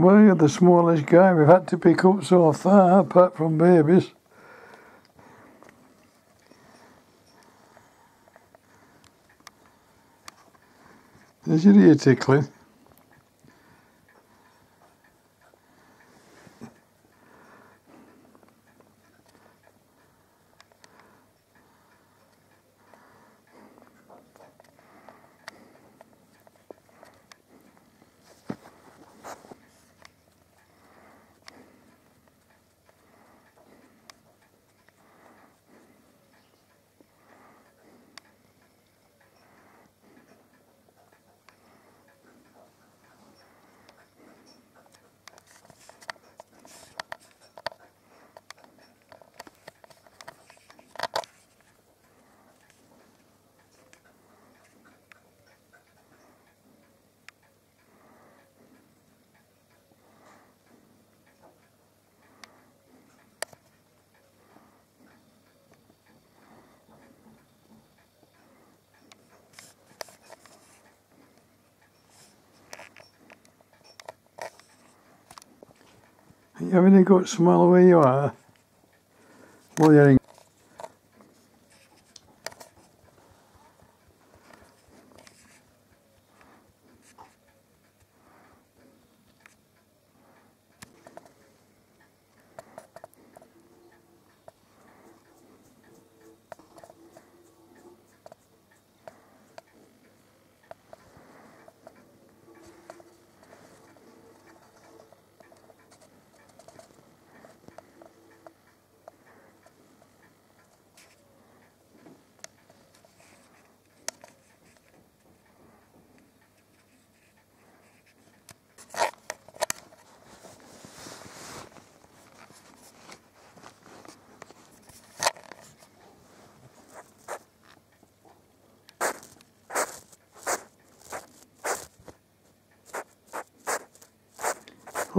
Well, you're the smallest guy we've had to pick up so far, apart from babies. Is your ear tickling? You haven't got smell where you are? Well, you're in.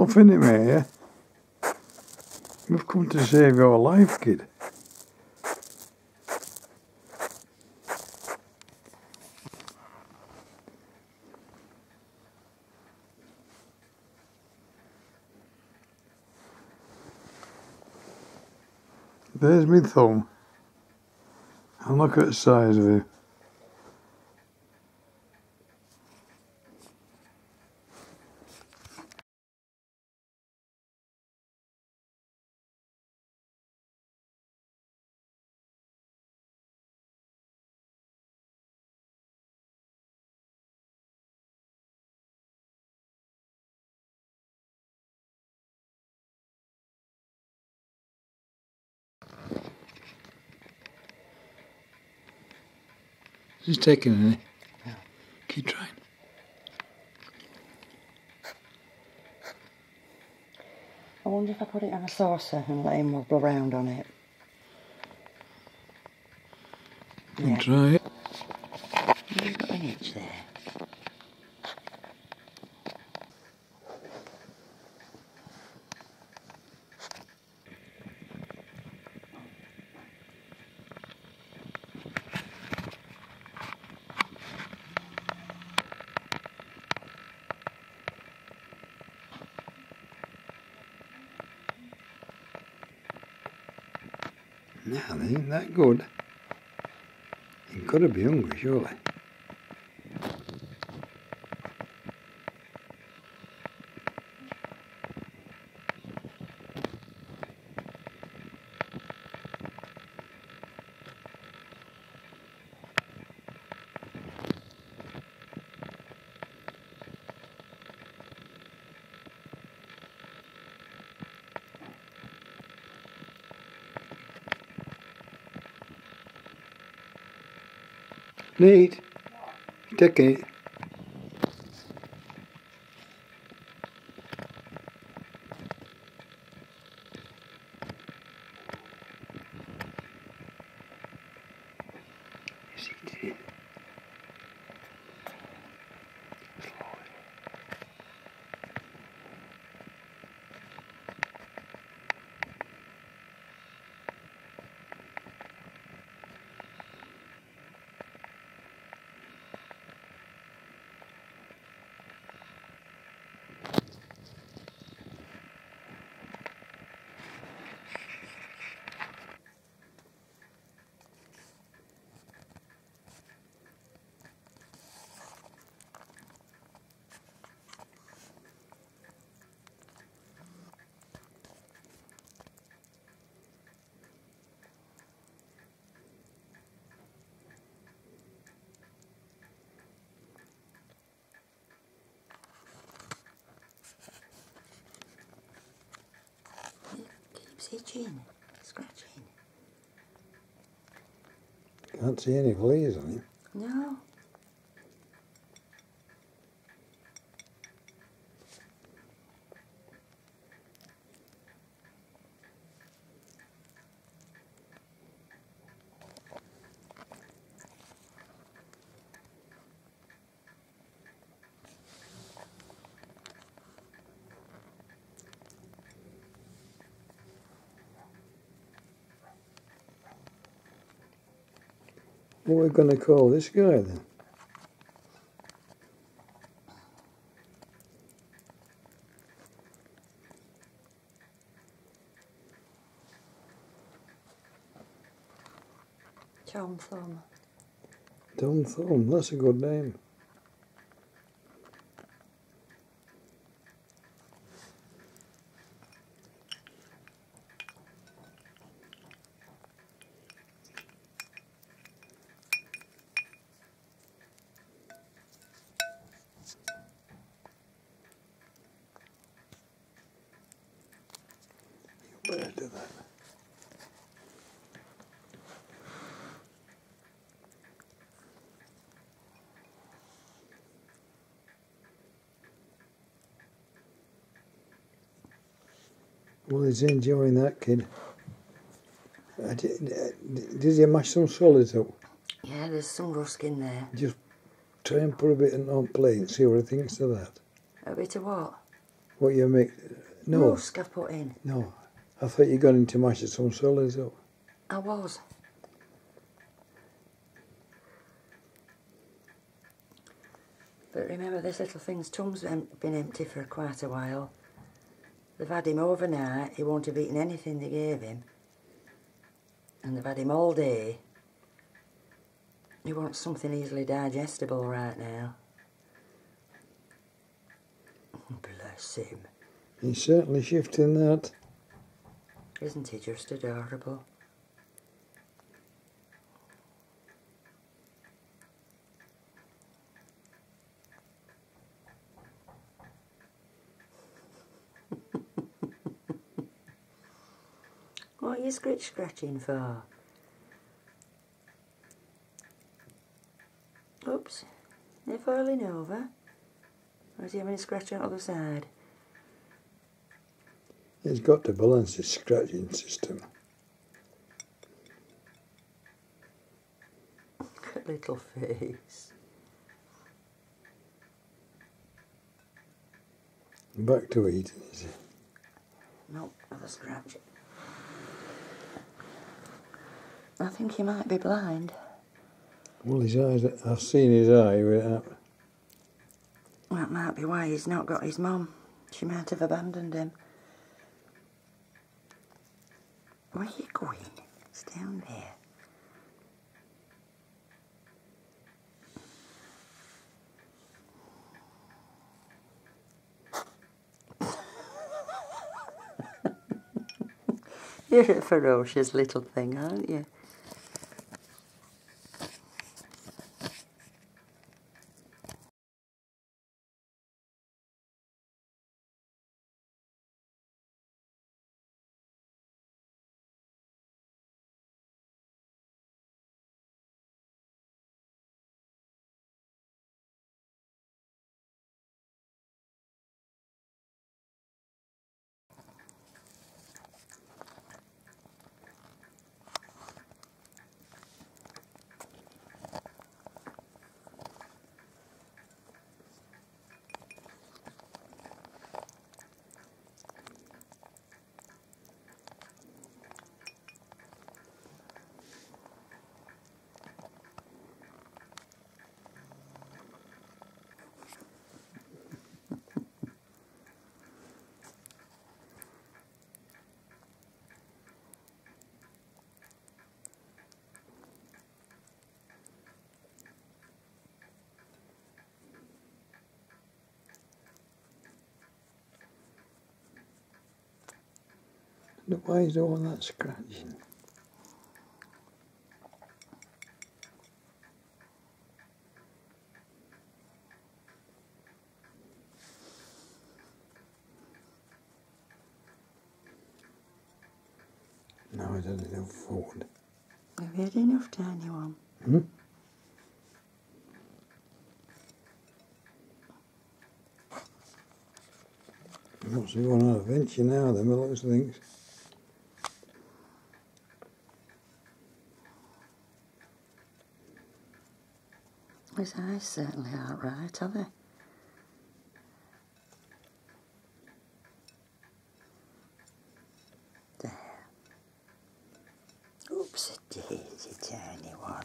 It, mate, yeah? We've come to save your life, kid. There's my thumb. And look at the size of it. She's taking it. Eh? Yeah. Keep trying. I wonder if I put it on a saucer and let him wobble around on it. And Yeah. try it. You've got an itch there. Now, they ain't that good. You've got to be hungry, surely. Neat. Take It's itching, scratching. Can't see any fleas on him. No. What are we going to call this guy then? Tom Thumb. Tom Thumb, that's a good name. You better that. Well, he's enjoying that, kid. Uh, Did, did you mash some solids up? Yeah, there's some rusk in there. Just try and put a bit on plate and see what he thinks of that. A bit of what? What you make? No, Rusk I put in. no. I thought you got him to mash some solids up. I was. But remember, this little thing's tum's em- been empty for quite a while. They've had him overnight. He won't have eaten anything they gave him. And they've had him all day. He wants something easily digestible right now. Bless him. He's certainly shifting that. Isn't he just adorable? what are you scratch scratching for? Oops, they're falling over. Or is he having a scratch on the other side? He's got to balance his scratching system. Little face. Back to eating, is he? Nope, another scratch. I think he might be blind. Well, his eyes, I've seen his eye with that. That might be why he's not got his mum. She might have abandoned him. Where are you going? It's down there. You're a ferocious little thing, aren't you? Why is all that scratching? had enough food. Have you had enough, tiny one? Hmm? What's he going on a venture now, the looks of things? His eyes certainly aren't right, are they? There. Oops, a daisy, tiny one.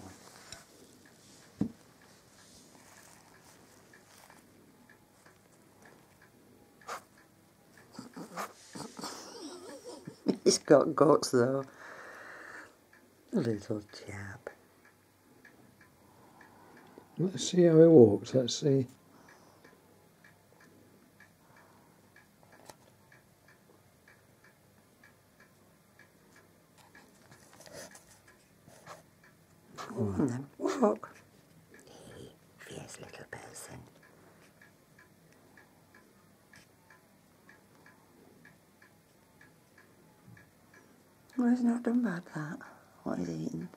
He's got guts though. Little chap. Let's see how he walks, let's see. Walk. Fierce little person. Well, he's not done bad, that. What he's eating.